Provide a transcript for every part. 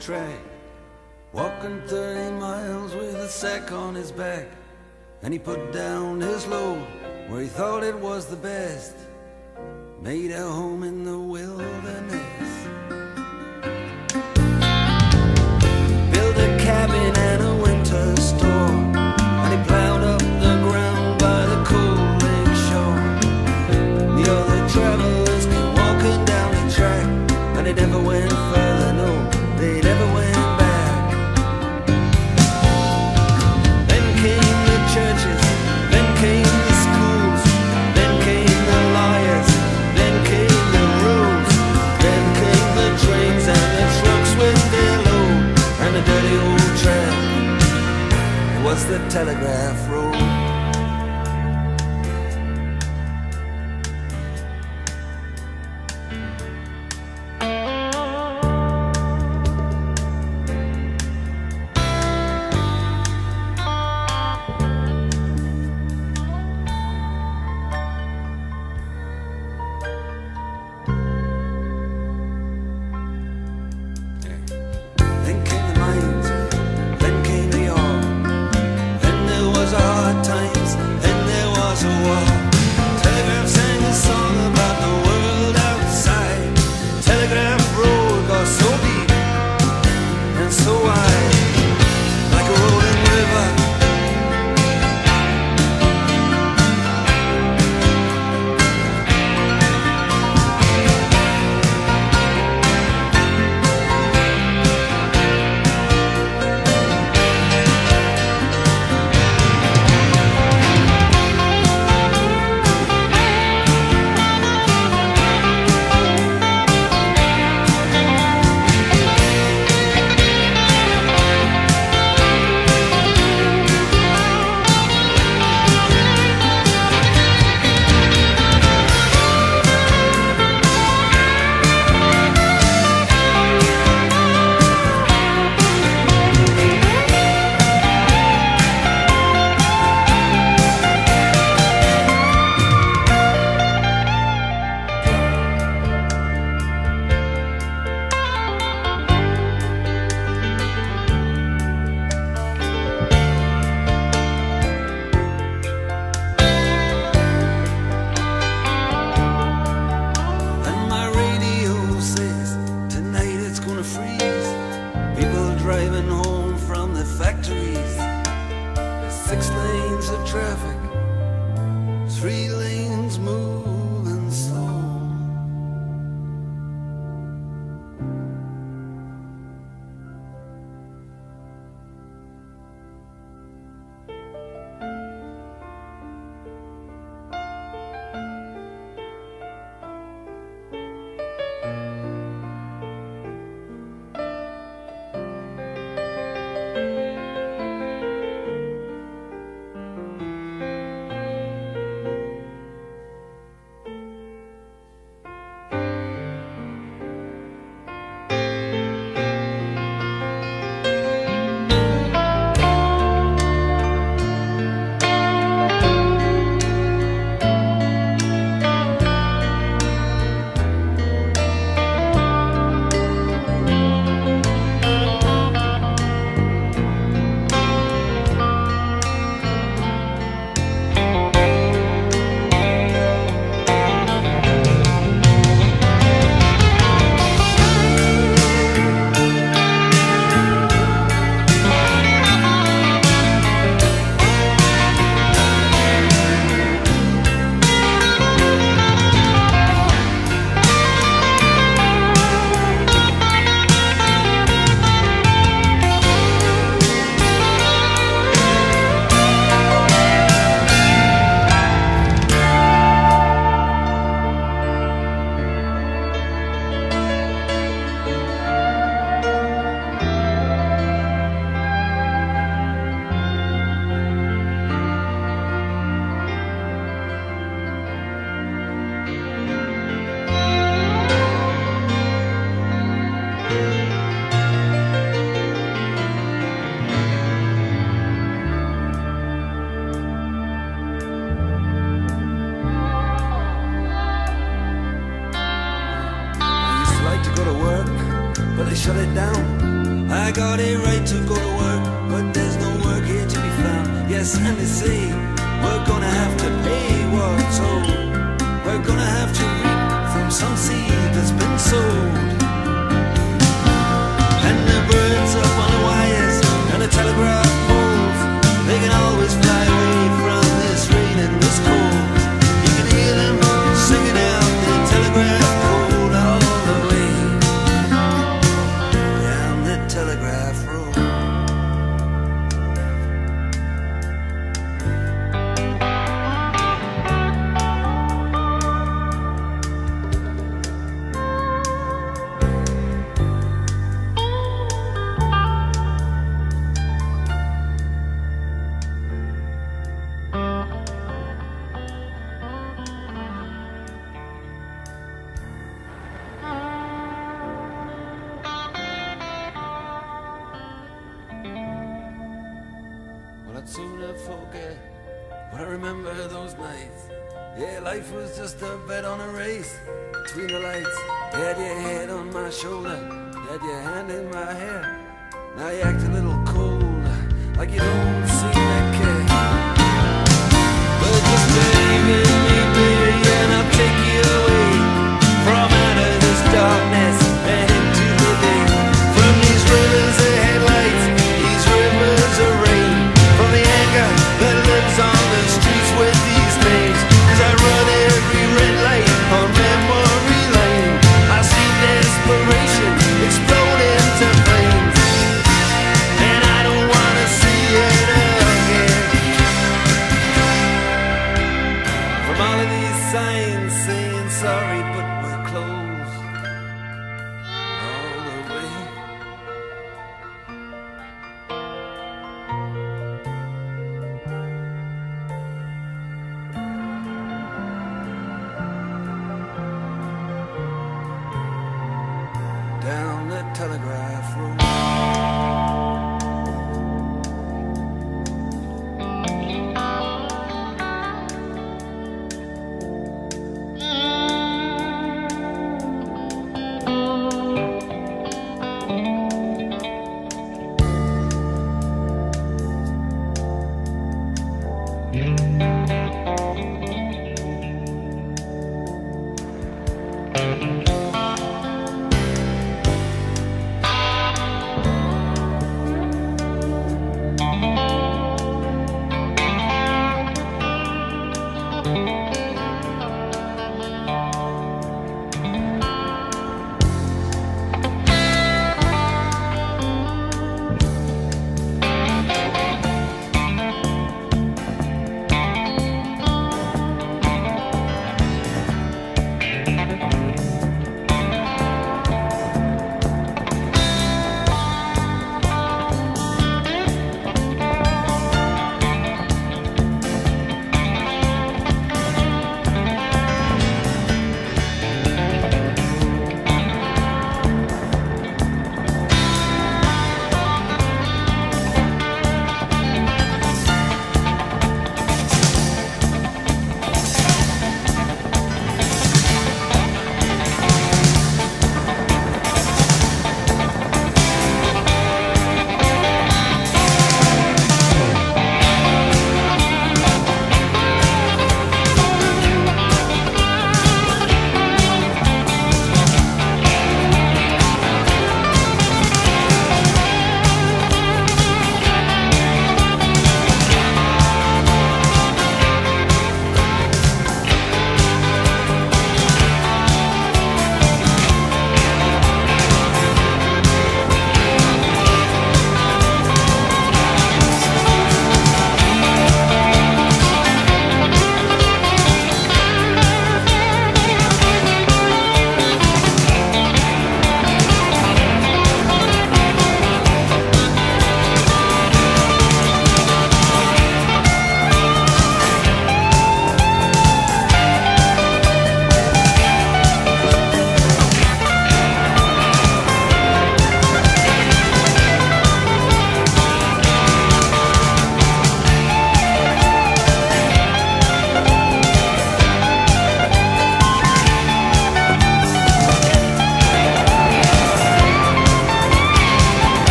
track. Walking 30 miles with a sack on his back. Then he put down his load where he thought it was the best. Made a home in the wilderness. Built a cabin.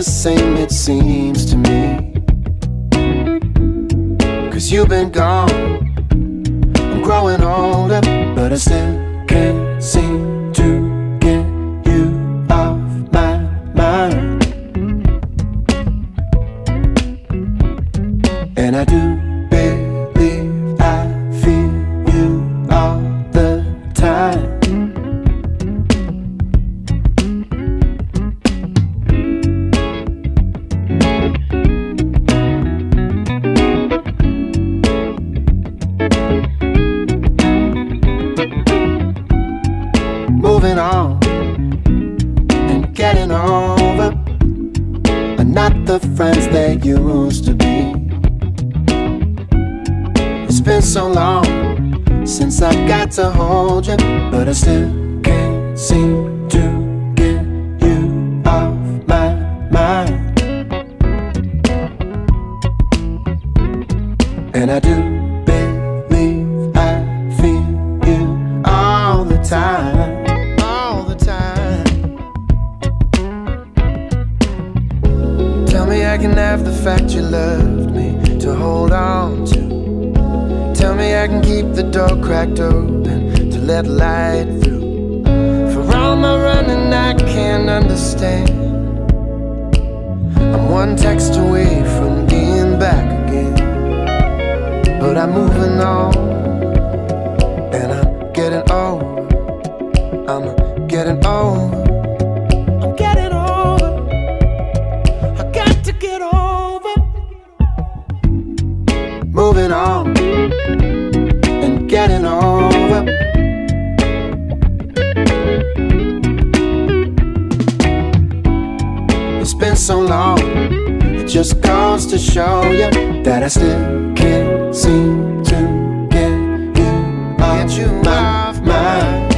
the same, it seems to me. Cause you've been gone, I'm growing older, but I still so long. It just goes to show you that I still can't seem to get you out of my mind.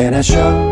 And I show.